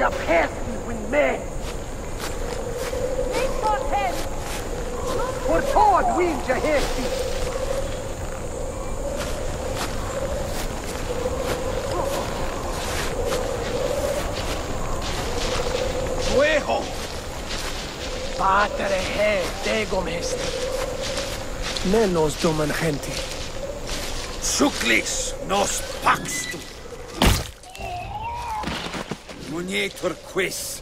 Ninja pesti win me. Por tod winja hesti. Fuego! Patere he degom hesti. Menos domen genti. Suclis nos paxtu! Munietur quis!